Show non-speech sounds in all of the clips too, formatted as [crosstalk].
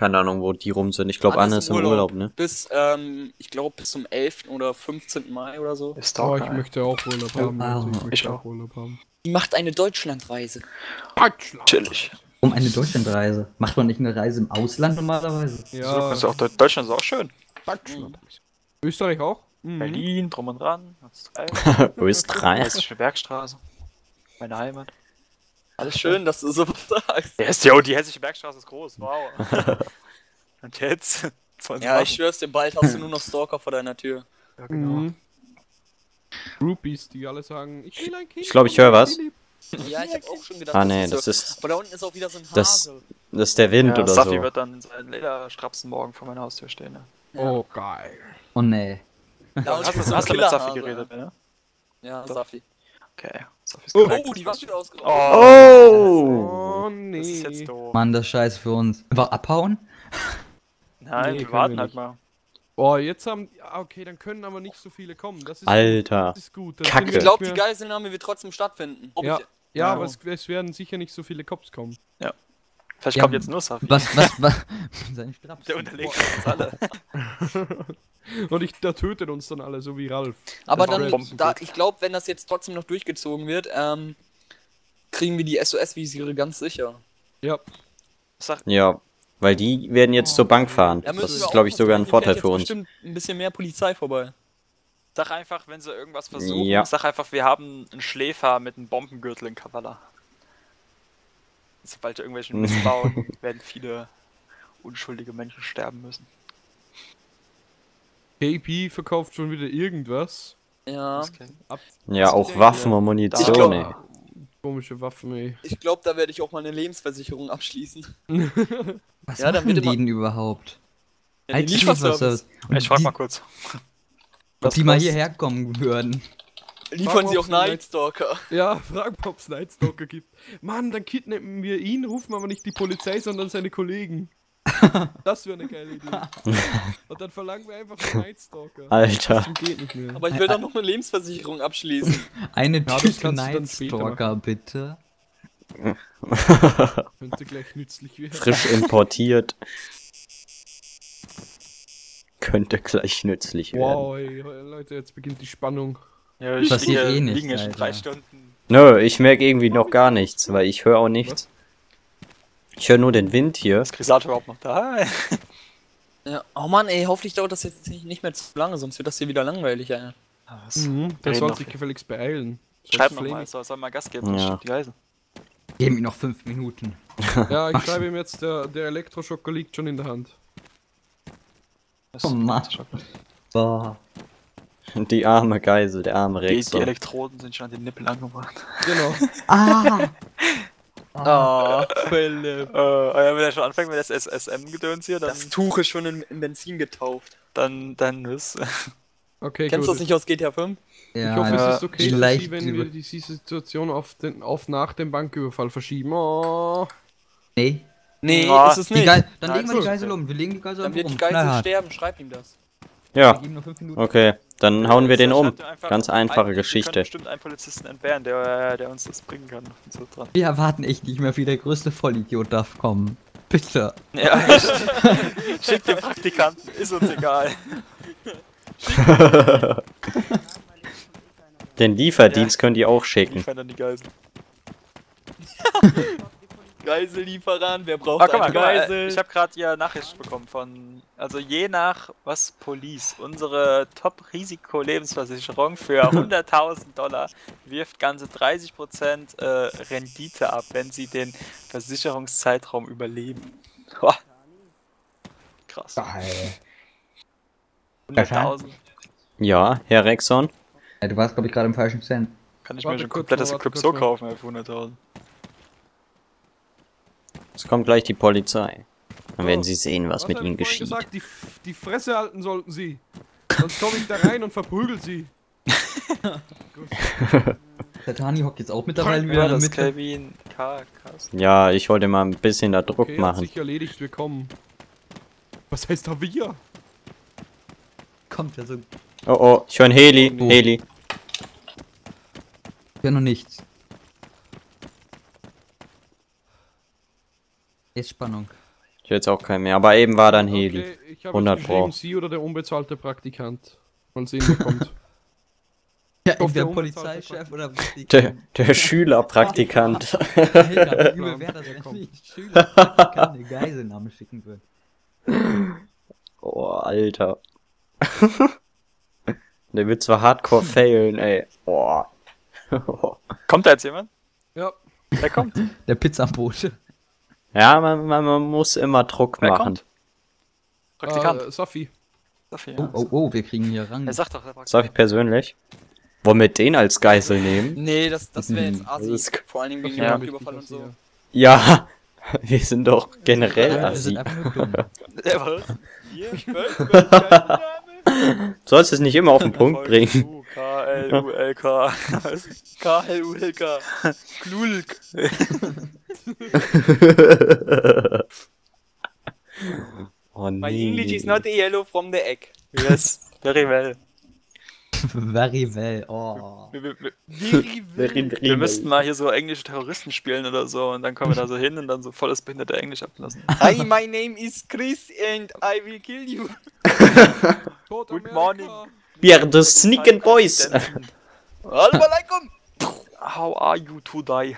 Keine Ahnung, wo die rum sind. Ich glaube, Anne ist im Urlaub. Urlaub, ne? Bis, ähm, ich glaube, bis zum 11. oder 15. Mai oder so. Ist Oh, doch ich geil. möchte auch Urlaub haben. wow. Leute. Ich möchte Ich auch. Urlaub haben. Die macht eine Deutschlandreise. Deutschland! Chillig. Um eine Deutschlandreise. Macht man nicht eine Reise im Ausland normalerweise? So, Ja, du auch, Deut- Deutschland ist auch schön. Deutschland. Österreich auch? Mhm. Berlin, drum und dran. [laughs] Österreich. Hessische Bergstraße. Meine Heimat. Alles Schön, dass du so was sagst. Ja, ist, jo, die Hessische Bergstraße ist groß. Wow. [laughs] und jetzt? 20 Ja, ich schwör's dir, bald hast du nur noch Stalker vor deiner Tür. Ja, genau. Mhm. Groupies, die alle sagen, ich will ein Kind. Ich glaub, ich hör was. Ja, ich hab auch schon gedacht, Ah, nee, das ist, Aber da unten ist auch wieder so ein Hase. Das- das ist der Wind Ja, oder Safi so. wird dann in seinen Lederstrapsen morgen vor meiner Haustür stehen. Ne? Oh, geil. Oh nee. Da unten Hast, du- hast mit Safi geredet, ne? Ja. Safi. Okay. Oh. Oh, die war wieder ausgeraubt. Oh, Oh, nee. das ist jetzt doof. Mann, das ist scheiße für uns. Einfach abhauen? Nein, Nee, wir warten wir halt mal. Boah, jetzt haben. Ja, okay, dann können aber nicht so viele kommen. Das ist Alter. Gut. Das ist gut. Dann Kacke. Ich wir glaube, nicht die Geiselnahme wird trotzdem stattfinden. Ob Ja, ich, ja, Ja. aber es, es werden sicher nicht so viele Cops kommen. Vielleicht Ja, kommt jetzt nur Safi. Was, was, [laughs] was? Seine Straps. Der unterlegt uns alle. [laughs] Und ich, der tötet uns dann alle, so wie Ralf. aber dann, da, ich glaube, wenn das jetzt trotzdem noch durchgezogen wird, ähm, kriegen wir die SOS-Visiere ganz sicher. Ja. Ja, weil die werden jetzt zur Bank fahren. Da Das ist, glaube ich, sogar ein Vorteil für uns. bestimmt ein bisschen mehr Polizei vorbei. sag einfach, wenn sie irgendwas versuchen, Ja. sag einfach, wir haben einen Schläfer mit einem Bombengürtel in Kavala. Sobald wir irgendwelchen Mist bauen, [laughs] werden viele unschuldige Menschen sterben müssen. KP verkauft schon wieder irgendwas. Ja. Ja, auch Waffen und Munition, Ich glaub- ey. komische Waffen, ey. Ich glaube, da werde ich auch mal eine Lebensversicherung abschließen. [laughs] Was Ja, machen die denn überhaupt? Ja, Als Lieferservice. Ich frag mal kurz. Ob die mal hierher kommen würden. Liefern sie auch Nightstalker. Ja, frag mal, ob es Nightstalker gibt. Mann, dann kidnappen wir ihn, rufen aber nicht die Polizei, sondern seine Kollegen. [laughs] Das wäre eine geile Idee. [laughs] Und dann verlangen wir einfach einen Nightstalker. Alter. Das geht nicht mehr. Aber ich will doch noch eine Lebensversicherung abschließen. [laughs] Eine Tüte Nightstalker, bitte. Könnte gleich nützlich werden. Frisch importiert. Könnte gleich nützlich werden. Wow, Leute, jetzt beginnt die Spannung. Ja, ich Passiert liege, eh nichts, liegen ja schon Alter. drei Stunden. Nö, ich merke irgendwie noch gar nichts, weil ich höre auch nichts. Ich höre nur den Wind hier. Ist Grisato überhaupt noch da? Ja. Oh Mann, ey, hoffentlich dauert das jetzt nicht, nicht mehr zu lange, sonst wird das hier wieder langweilig, ey. Ah, was? Mhm, der soll sich gefälligst beeilen. Schreib noch mal, soll, soll mal Gas geben, Ja. die Geisel. Geben mir noch fünf Minuten. Ja, ich [laughs] schreibe ihm jetzt, der, der Elektroschocker liegt schon in der Hand. Das Oh Mann. Boah. Die arme Geisel, der arme Die, die Rexon. Elektroden sind schon an den Nippel angebracht. Genau. [laughs] Ah! Oh, Philipp. Äh, ja, wenn er schon anfängt mit das SSM-Gedöns hier, dann, Das Tuch ist schon in, in Benzin getauft. dann, dann ist. [laughs] Okay, Kennst du das nicht aus GTA 5? Ja, Ich hoffe, Ja, es ist okay vielleicht Sie, wenn wir diese Situation auf, den, auf nach dem Banküberfall verschieben. Oh. Nee. Nee, Ja, ist es Die nicht. Geil dann Nein, legen wir die. Geisel um. Wir legen die Geisel Dann wird die einfach um. Geisel sterben, schreib ihm das. Wir Ja, geben nur fünf Minuten. okay. Dann hauen wir den um. Ganz einfache ein- Wir Geschichte. können bestimmt einen Polizisten entbehren, der, der uns das bringen kann. So dran. Wir erwarten echt nicht mehr, wie der größte Vollidiot darf kommen. Bitte. Ja, [laughs] [laughs] schick den Praktikanten, ist uns egal. [laughs] Den Lieferdienst könnt ihr auch schicken. Dann die Geisel. Geisellieferant, wer braucht Ah, guck mal, eine mal, Geisel? äh, ich habe gerade hier Nachricht bekommen von, also je nach was Police, unsere Top-Risiko-Lebensversicherung für [laughs] 100.000 Dollar wirft ganze 30% äh, Rendite ab, wenn sie den Versicherungszeitraum überleben. Boah. Krass. Geil. 100.000. Ja, Herr Rexon. Ja, du warst, glaube ich, gerade im falschen Cent. Kann ich Warte mir schon komplettes Equip so kaufen für 100.000. Es kommt gleich die Polizei. Dann werden Oh, sie sehen, was mit hab ich ihnen geschieht. gesagt? Die, die Fresse halten sollten sie. Sonst komme ich da rein und verprügel sie. [laughs] Der Tani hockt jetzt auch mittlerweile wieder Ja, in der das Mitte. Kelvin K. Kasten. Ja, ich wollte mal ein bisschen da Druck Okay, hat machen. sich erledigt, wir kommen. Was heißt da wir? Kommt ja so. Oh oh, ich höre ein Heli. Oh. Heli. Ja, noch nichts. Jetzt Spannung. Ich jetzt auch keinen mehr. Aber eben war dann Heli. Okay, ich habe 100 jetzt Pro. Sie oder der unbezahlte Praktikant. Mal sehen, wer kommt. [laughs] Ja, [laughs] der der Polizeichef oder Der, der Schülerpraktikant. [laughs] Alter, wie übel wäre das, wenn Komm. ein Schülerpraktikant eine Geiselnahme schicken würde. Oh, Alter. Der wird zwar hardcore failen, ey. Oh. Kommt da jetzt jemand? Ja, Wer kommt? Der Pizzabote. Ja, man, man, man muss immer Druck Wer machen. kommt? Praktikant. äh, Safi. Sophie, Oh, ja. oh, oh, wir kriegen hier Rang. Er sagt doch, der Praktikant. Sag ich persönlich. Wollen wir den als Geisel nehmen? Nee, das, das wäre jetzt Hm, assi. das ist- Vor allen Dingen wegen Ja. dem Banküberfall und so. Ja, [laughs] wir sind doch generell Ja, wir sind assi. einfach nur dumm. [laughs] Was? [laughs] Sollst es nicht immer auf den Punkt bringen. K-L-U-L-K. K-L-U-L-K. Klulk. [laughs] Oh My nee. English is not yellow from the egg. Yes, very well. Very well. Oh. Very Very, very wir müssten mal hier so englische Terroristen spielen oder so und dann kommen wir da so hin und dann so volles behinderte Englisch ablassen. [laughs] Hi, my name is Chris and I will kill you. Good morning. We are the sneaking boys. [laughs] Alaikum. How are you today?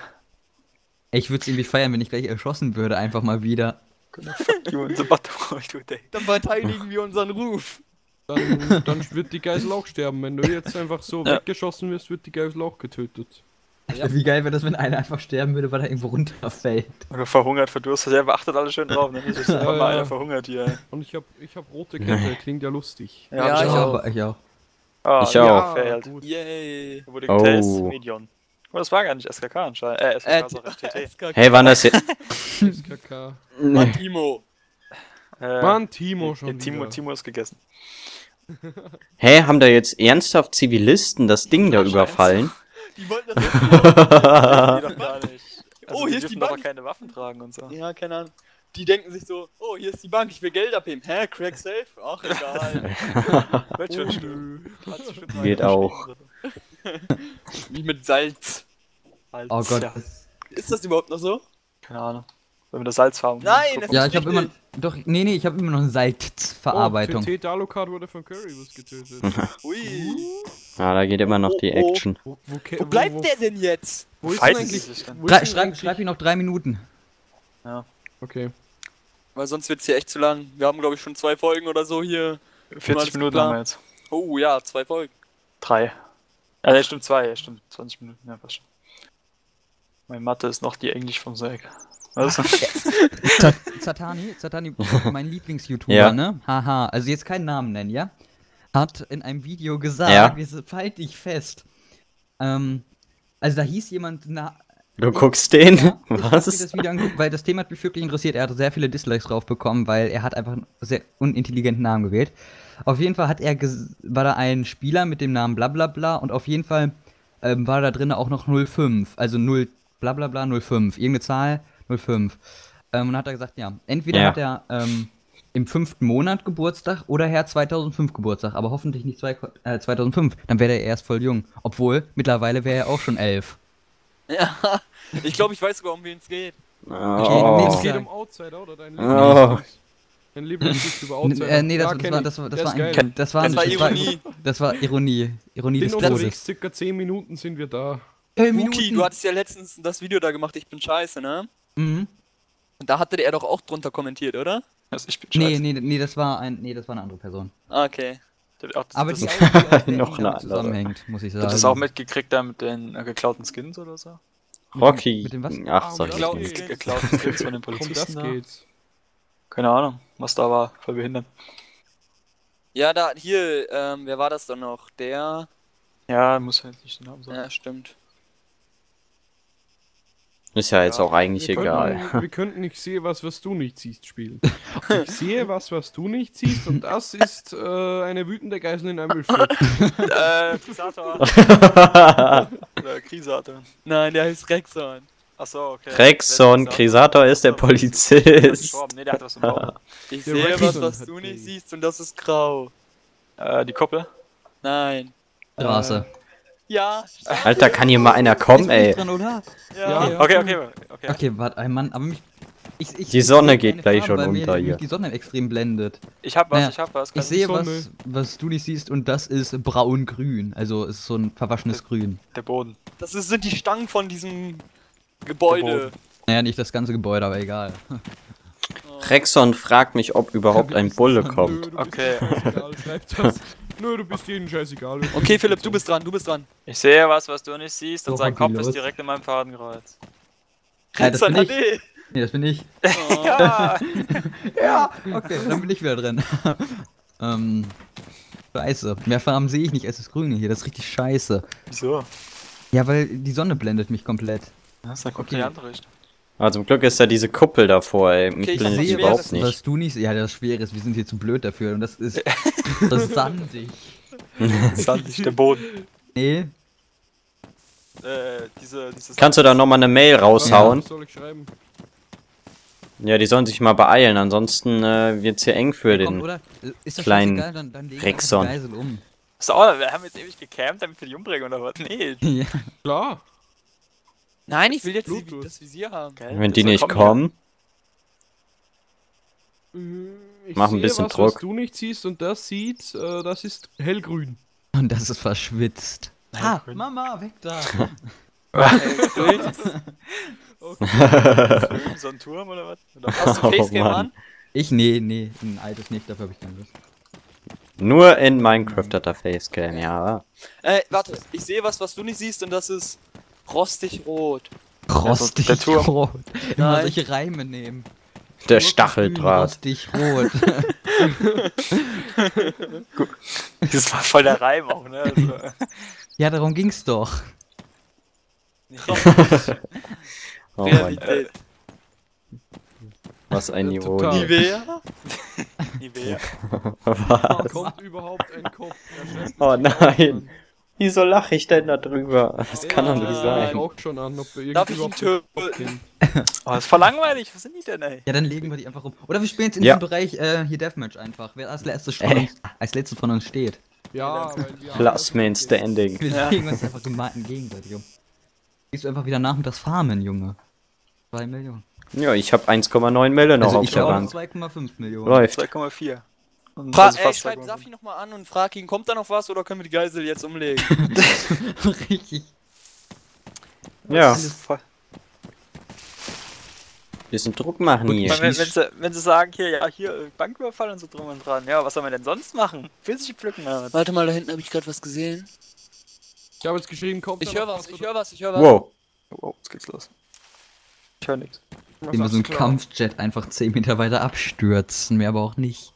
Ich würde es irgendwie feiern, wenn ich gleich erschossen würde, einfach mal wieder. Today. Dann verteidigen wir unseren Ruf. Dann, dann wird die Geisel auch sterben. Wenn du jetzt einfach so Ja. weggeschossen wirst, wird die Geisel auch getötet. Wie geil wäre das, wenn einer einfach sterben würde, weil er irgendwo runterfällt. Oder verhungert, verdurstet. Ja, beachtet alle schön drauf, ne? Nicht, dass einfach Ja, mal ja. einer verhungert hier. Und ich hab, ich hab rote Kette, klingt ja lustig. Ja, Ja, hab ich auch. auch. ich auch. Ah, Ich ja, auch. Yay. Wurde Oh. Medion. Oh, das war gar nicht SKK anscheinend. Äh, SKK Äh, ist auch [laughs] FTT. SKK. Hey, wann das [laughs] jetzt? SKK. Mann, Timo. Äh, Mann, Timo schon ja, Timo, wieder. Timo ist gegessen. [laughs] Hä, haben da jetzt ernsthaft Zivilisten das Ding da überfallen? Die wollten das Die doch gar nicht. Also, Oh, hier ist die Bank. keine Waffen tragen und so. Ja, keine Ahnung. Die denken sich so, oh, hier ist die Bank, ich will Geld abheben. Hä, Crack safe? Ach, egal. Wird schon stimmen. Geht auch. [laughs] Wie mit Salz. Salz, Oh Gott. Ja. Ist das überhaupt noch so? Keine Ahnung. Wenn wir das Salz haben. Nein, das Ja, ist ich habe immer. Doch, nee, nee, ich habe immer noch eine Salzverarbeitung. Oh, Dalokard wurde von Currywurst getötet. [laughs] Ui. Ah, da geht immer noch die Oh, oh, oh. Action. Wo, bleibt der denn jetzt? Wo ist denn eigentlich? schreib, ihn noch drei Minuten. Okay. Weil sonst wird's hier echt zu lang. Wir haben, glaube ich, schon zwei Folgen oder so hier. 40 alles Minuten haben wir jetzt. Oh ja, zwei Folgen. Drei. Ja, ne, stimmt zwei. Ja, stimmt. 20 Minuten. Ja, passt schon. Meine Mathe ist noch die Englisch vom Sack. Was? [laughs] Z- [laughs] Zatani, Zatani, [laughs] mein Lieblings-YouTuber, Ja. ne? Haha, also jetzt keinen Namen nennen, ja? Hat in einem Video gesagt, Ja. jetzt halt dich fest. Ähm, also da hieß jemand, na, Du guckst den? ich hab mir Was? das Video angeguckt, weil das Thema hat mich wirklich interessiert. Er hatte sehr viele Dislikes drauf bekommen, weil er hat einfach einen sehr unintelligenten Namen gewählt. Auf jeden Fall hat er war da ein Spieler mit dem Namen blablabla und auf jeden Fall ähm, war da drin auch noch 05, also 0 blablabla 05, irgendeine Zahl 05. Ähm, und dann hat er gesagt, ja, entweder Ja. hat er ähm, im fünften Monat Geburtstag oder er hat 2005 Geburtstag, aber hoffentlich nicht zwei, äh, 2005, dann wäre er erst voll jung. Obwohl, mittlerweile wäre er auch schon elf. [laughs] Ja. Ich glaube, ich weiß sogar, um wen es geht. Oh. Es Ja. geht um Outsider oder dein Oh. Lieblingslied? Dein Lieblingslied über N- Outsider? äh, nee, das, Ja, das, war, das, war, das, war ein, das war, Das war Ironie. Das war Ironie. Ironie In des unterwegs circa 10 Minuten sind wir da. Hey, Muki, du hattest ja letztens das Video da gemacht, ich bin scheiße, ne? Mhm. Und da hatte er doch auch drunter kommentiert, oder? Also ich bin Nee, scheiße. nee, nee, das war ein, nee, das war eine andere Person. Ah, Okay. Hat das, Aber das, die auch Noch eine zusammenhängt, muss ich sagen. das auch mitgekriegt da mit den äh, geklauten Skins oder so? Rocky. Mit dem was? Ach, Ah. Skins. Geklauten Skins von den Um das Polizisten da. geht's. Keine Ahnung, was da war. Voll behindert. Ja, da, hier, ähm, wer war das dann noch? Der. Ja, muss halt nicht den Namen sagen. Ja, stimmt. Ist ja jetzt Ja, auch eigentlich Wir egal. könnten, wir könnten Ich sehe was, was du nicht siehst spielen. Ich [laughs] sehe was, was du nicht siehst und das ist äh, eine wütende Geisel in einem Ölfeld. [laughs] äh, Krisator. [laughs] Oder Krisator. Nein, der heißt Rexon. Achso, okay. Rexon, Krisator ist der Polizist. Nee, der hat was im Bauch. [laughs] Ich Der sehe was, was du die- nicht siehst und das ist grau. Äh, die Koppel. Nein. Straße. Ja. Alter, kann hier mal einer kommen, ey. Dran, oder? Ja. Ja. Okay, okay, okay. Okay, warte, ein Mann, aber mich. Ich, ich, Die Sonne geht gleich Farben, schon unter hier. die Sonne extrem blendet. Ich hab was, Naja, ich hab was. Ich sehe was, was du nicht siehst und das ist braun-grün. Also es ist so ein verwaschenes Grün. der Boden. Das ist, sind die Stangen von diesem Gebäude. Naja, nicht das ganze Gebäude, aber egal. [laughs] Rexon fragt mich, ob überhaupt ein Bulle kommt. Nö, Okay. [laughs] Nö, du bist jedem scheißegal. Okay, Philipp, du bist dran, du bist dran. Ich sehe was, was du nicht siehst und So, sein Kopf los. ist direkt in meinem Fadenkreuz. Ja, das bin ich. Nee, das bin ich. Oh. [laughs] Ja! Ja, okay, dann bin ich wieder drin. ähm. Scheiße. Mehr Farben sehe ich nicht als das Grüne hier. Das ist richtig scheiße. Wieso? Ja, weil die Sonne blendet mich komplett. Das ist dann kommt Okay. in die andere Richtung. Aber zum Glück ist da diese Kuppel davor, ey. Mich Okay, ich blendet die überhaupt was, nicht. was du nicht. Ja, das Schwere ist, wir sind hier zu blöd dafür. Und das ist. [laughs] das ist sandig. [laughs] Sandig, der Boden. Nee. Äh, diese. Kannst du da nochmal eine Mail raushauen? Was soll ich schreiben? Ja, die sollen sich mal beeilen, ansonsten äh, wird's hier eng für Komm, den. oder? Ist das kleinen dann, dann Rexon. um. So, wir haben jetzt ewig gecampt, damit wir die umbringen oder was? Nee. [laughs] ja. Klar. Nein, ich will jetzt die, das Visier haben. Geil, Wenn die das nicht kommen kommen, Ich Mach ein sehe bisschen was, Druck. Was du nicht siehst und das sieht, äh, das ist hellgrün. Und das ist verschwitzt. Ah, grün. Mama, weg da. [laughs] hier. [laughs] so ein Turm oder was? Oder [laughs] Hast du Oh, Facecam Mann. an? Ich, nee, nee, ein altes nicht, dafür habe ich keine Lust. nur in Minecraft hat er Facecam, ja. Äh, warte, ich sehe was, was du nicht siehst und das ist rostig rot. Rostig der Turm. rot. Immer Nein. solche Reime nehmen. Der Grün, Stacheldraht. Rostig rot. [laughs] Das war voll der Reim auch, ne? Also, ja, darum ging's doch. [laughs] Oh Mann, Realität. was ein Ja, Niveau. total. Nivea? Nivea. [laughs] Was? Kommt überhaupt ein Kopf? Oh nein. Wieso lache ich denn da drüber? Das kann doch nicht Ja, sein. Ich auch schon an, ob wir Darf ich ihn töten? [laughs] Oh, das ist voll langweilig. Was sind die denn, ey? Ja, dann legen wir die einfach um. Oder wir spielen jetzt in Ja. diesem Bereich äh, hier Deathmatch einfach. Wer als letztes, von uns, als letztes von uns steht. Ja, weil wir [laughs] Last Man Standing. Wir Ja. legen uns einfach gemeinsam gegenseitig um. Gehst du einfach wieder nach und das Farmen, Junge. 2 Millionen. Ja, ich habe 1,9 Mille noch Also auf ich der Bank. 2,5 Millionen. Läuft. 2,4. Und Fra ist ey, schreib 2,5. Safi nochmal an und frag ihn, kommt da noch was oder können wir die Geisel jetzt umlegen? [laughs] Richtig. Ja, voll- bisschen Druck machen Gut, hier. Wenn, wenn, sie, wenn sie sagen, hier, ja, hier, äh, Banküberfall und so drum und dran, ja, was soll man denn sonst machen? Pfirsich pflücken damit. Warte mal, da hinten habe ich gerade was gesehen. Ich habe jetzt geschrieben, kommt Ich höre noch was, ich höre was, ich höre was. Wow. Oh, jetzt geht's los. Ich höre nichts. Wir so klar? Kampfjet einfach 10 Meter weiter abstürzen. Mehr aber auch nicht.